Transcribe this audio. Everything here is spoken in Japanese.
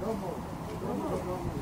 どうも。どうも。